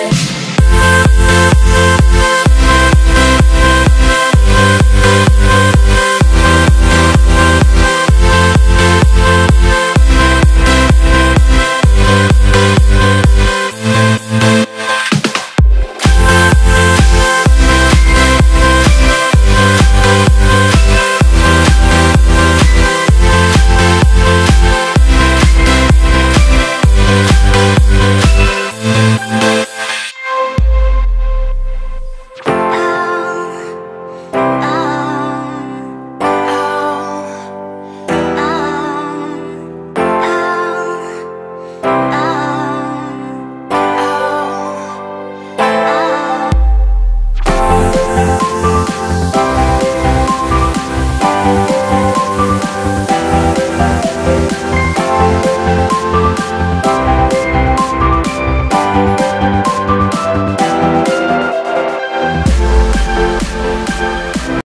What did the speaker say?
it.